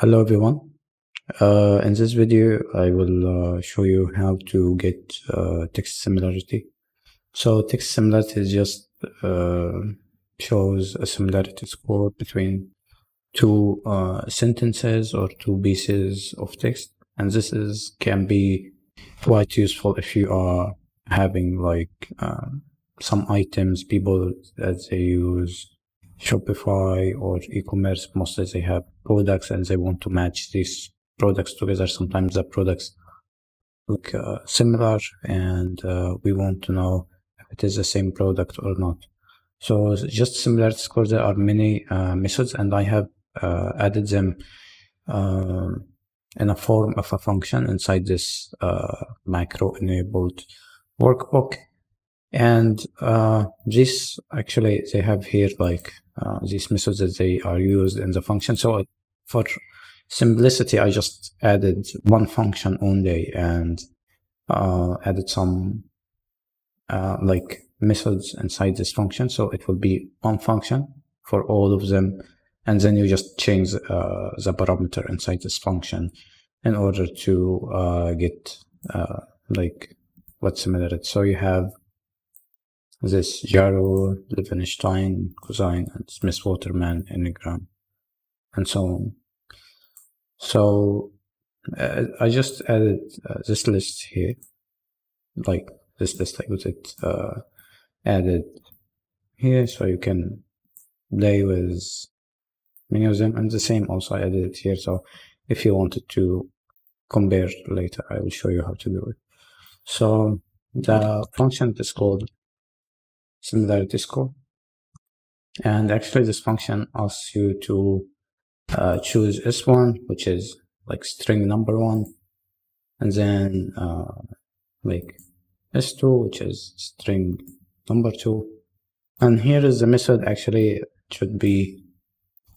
Hello everyone. Uh, in this video, I will uh, show you how to get uh, text similarity. So text similarity just uh, shows a similarity score between two uh, sentences or two pieces of text, and this is can be quite useful if you are having like uh, some items people that they use Shopify or e-commerce, mostly they have products and they want to match these products together. Sometimes the products look uh, similar and uh, we want to know if it is the same product or not. So just similarity score, there are many uh, methods and I have uh, added them um, in a form of a function inside this uh, macro enabled workbook. And uh, this actually, they have here like uh, these methods that they are used in the function. So for simplicity, I just added one function only and uh, added some uh, like methods inside this function. So it will be one function for all of them. And then you just change uh, the parameter inside this function in order to uh, get uh, like what's similarity. So you have this Jaro, Levenshtein, cosine, and Smith-Waterman ngram, and so on. So uh, I just added uh, this list here, like this list. I put it uh, added here, so you can play with many of them, and the same also I added it here. So if you wanted to compare later, I will show you how to do it. So the function is called similarity score. And actually this function asks you to uh, choose S1, which is like string number one, and then uh, like S2, which is string number two. And here is the method actually it should be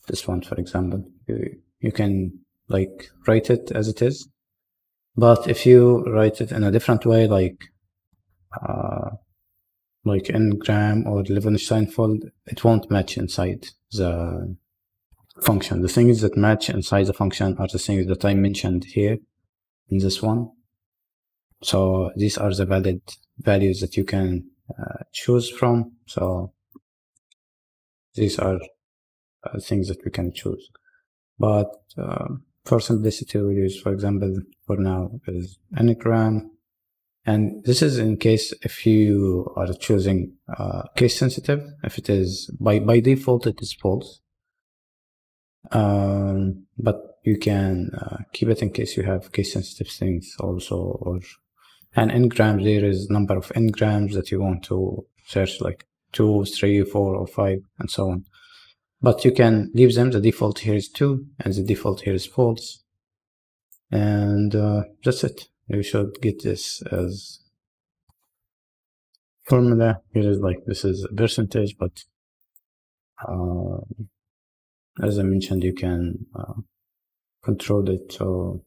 this one, for example. You, you can like write it as it is. But if you write it in a different way, like uh, like ngram or Levenshtein fold, it won't match inside the function. The things that match inside the function are the things that I mentioned here in this one. So these are the valid values that you can uh, choose from. So these are uh, things that we can choose. But uh, for simplicity, we use, for example, for now is ngram and this is in case if you are choosing uh, case sensitive, if it is by, by default, it is false. Um, but you can uh, keep it in case you have case sensitive things also, or an ngram, there is number of ngrams that you want to search like two, three, four, or five, and so on. But you can leave them. The default here is two, and the default here is false. And uh, that's it. You should get this as formula. Here is like this is a percentage but uh, as I mentioned you can uh, control it. So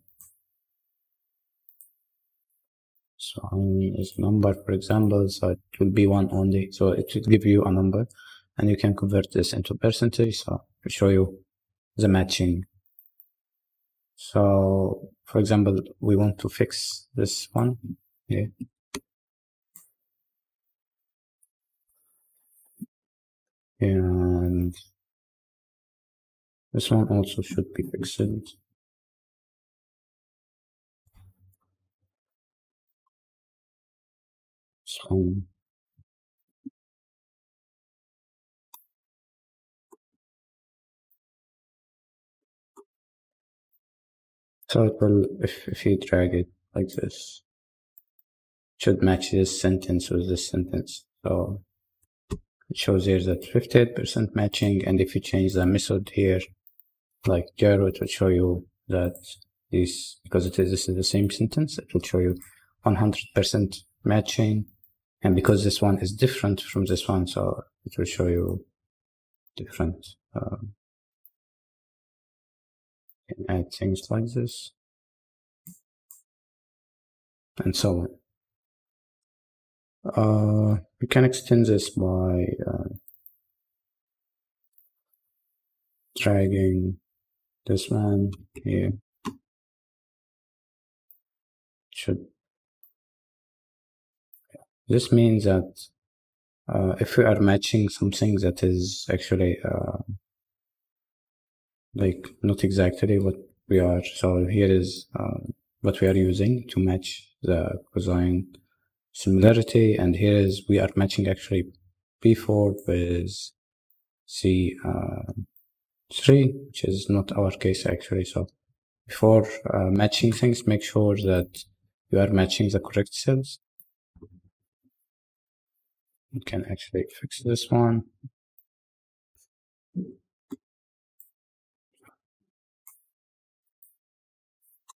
so is number for example so it will be one only. So it will give you a number and you can convert this into percentage. So I'll show you the matching so for example, we want to fix this one. And this one also should be fixed. So So it will, if, if you drag it like this, it should match this sentence with this sentence. So it shows here that 58% matching. And if you change the method here, like Jaro, it will show you that this, because it is, this is the same sentence, it will show you 100% matching. And because this one is different from this one, so it will show you different um, can add things like this and so on. Uh, we can extend this by uh, dragging this one here should this means that uh, if we are matching something that is actually uh, like not exactly what we are so here is uh, what we are using to match the cosine similarity and here is we are matching actually p4 with c3 uh, which is not our case actually so before uh, matching things make sure that you are matching the correct cells. You can actually fix this one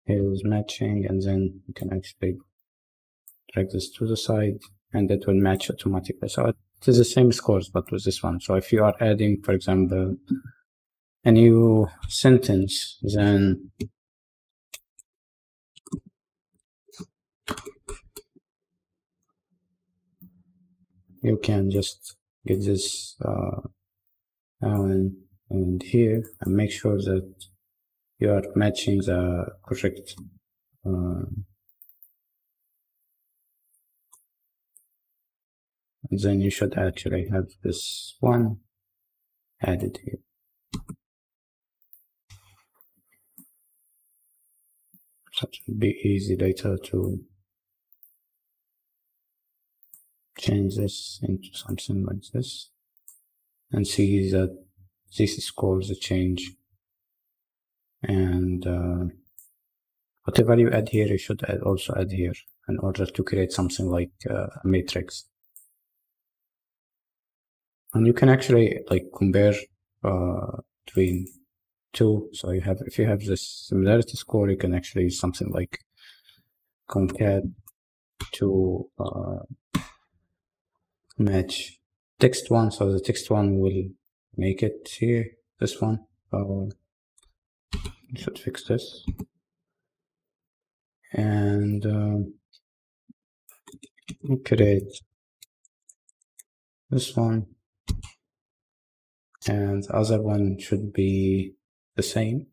is matching and then you can actually drag this to the side and it will match automatically. So it is the same scores but with this one. So if you are adding for example a new sentence then you can just get this uh, and, and here and make sure that you are matching the correct. Uh, then you should actually have this one added here. It will be easy later to change this into something like this and see that this scores a change and uh, whatever you add here you should add also add here in order to create something like uh, a matrix. And you can actually like compare uh, between two. So you have if you have this similarity score you can actually use something like concat to uh, match text one. So the text one will make it here this one. Uh, should fix this. And um, create this one. And the other one should be the same.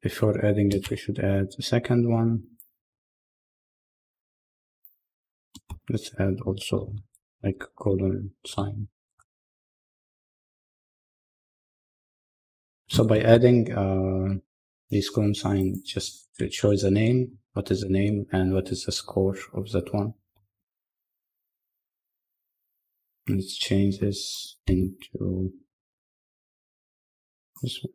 Before adding it we should add the second one. Let's add also like a colon sign so by adding uh, this colon sign just it shows the name what is the name and what is the score of that one. Let's change this into this one.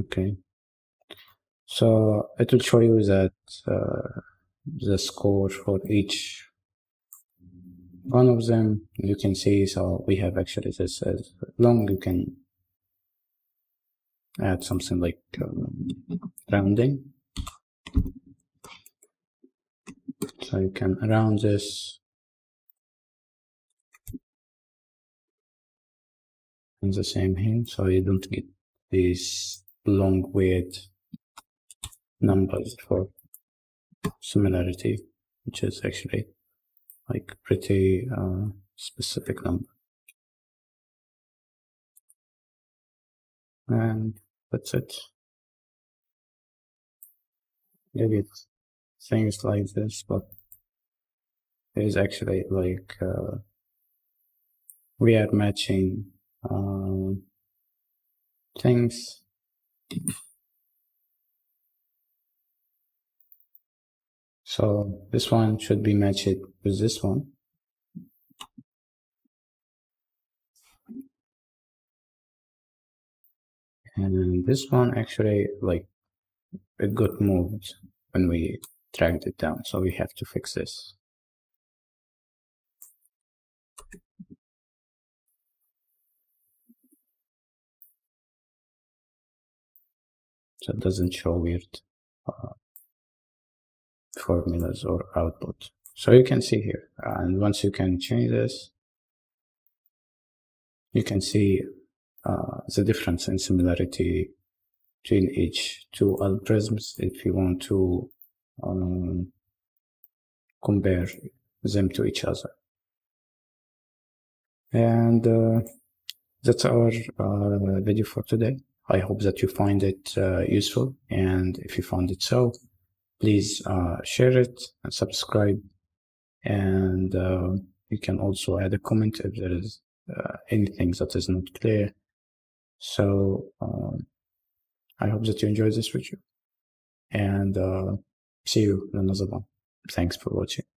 Okay. So it will show you that uh, the score for each one of them you can see so we have actually this as long you can add something like um, rounding. So you can round this. And the same here so you don't get these long weird numbers for similarity, which is actually like pretty uh, specific number. And that's it. Maybe things like this, but there's actually like uh, we are matching uh, things So this one should be matched with this one. And this one actually like it got moved when we dragged it down. So we have to fix this. So it doesn't show weird uh, formulas or output. So you can see here, and once you can change this, you can see uh, the difference in similarity between each two algorithms if you want to um, compare them to each other. And uh, that's our uh, video for today. I hope that you find it uh, useful. And if you found it so, please uh, share it and subscribe. And uh, you can also add a comment if there is uh, anything that is not clear. So um, I hope that you enjoyed this video and uh, see you in another one. Thanks for watching.